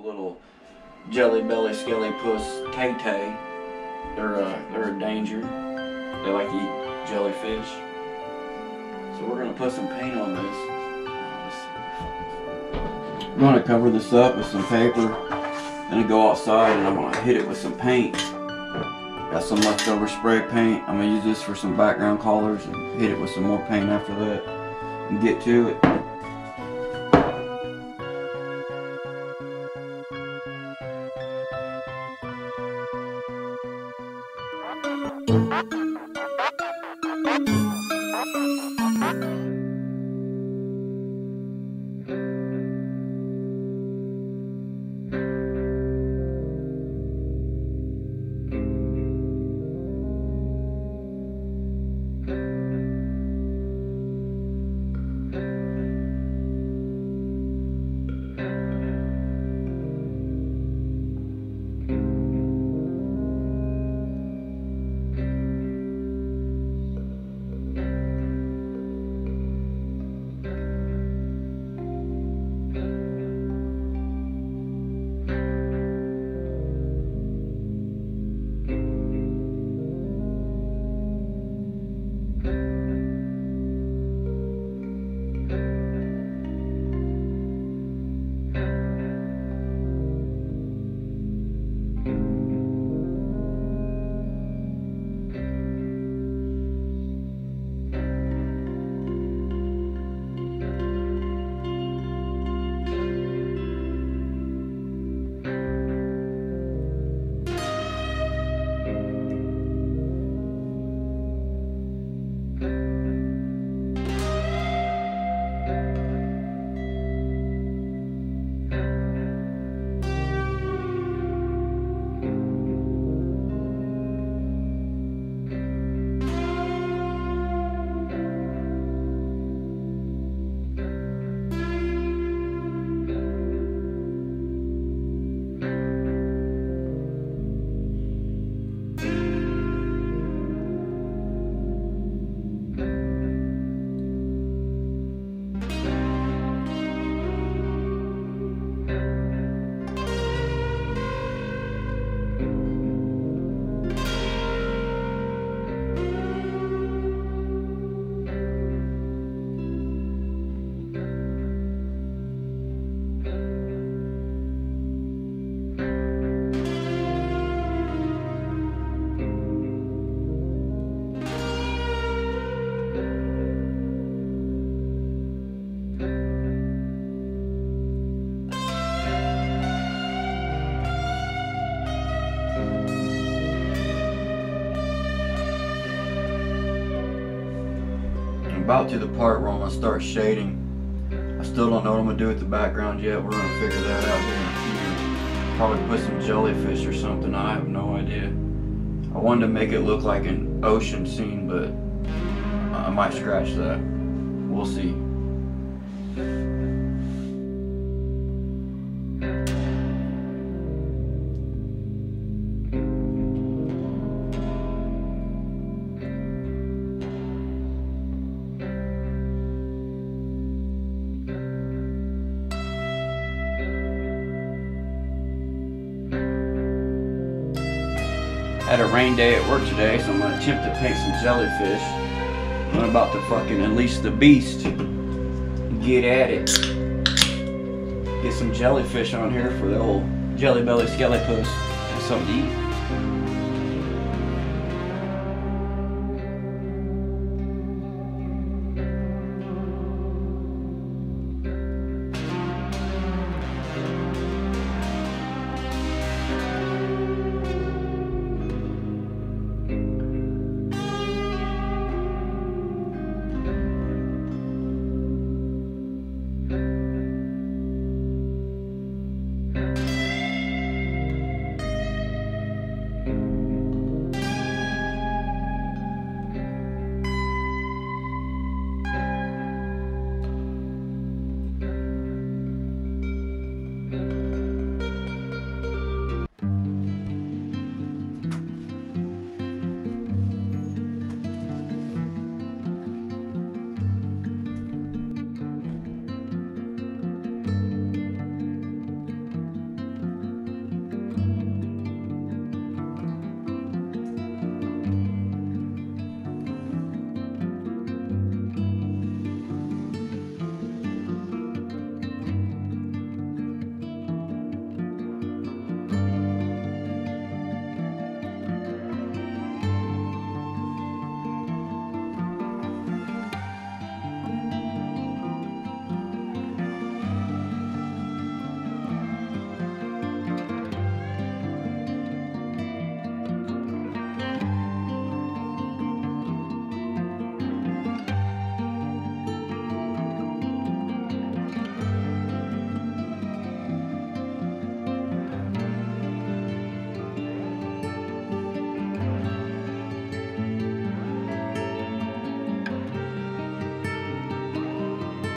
little jelly belly skelly puss tay tay. They're uh, they're a danger. They like to eat jellyfish. So we're gonna put some paint on this. I'm gonna cover this up with some paper, then go outside and I'm gonna hit it with some paint. Got some leftover spray paint. I'm gonna use this for some background colors and hit it with some more paint after that and get to it. I'm about to the part where I'm gonna start shading. I still don't know what I'm gonna do with the background yet. We're gonna figure that out here in a few. Probably put some jellyfish or something. I have no idea. I wanted to make it look like an ocean scene, but I might scratch that. We'll see. Had a rain day at work today, so I'm gonna attempt to paint some jellyfish. I'm about to fucking unleash the beast. Get at it. Get some jellyfish on here for the old jelly belly puss. Have something to eat.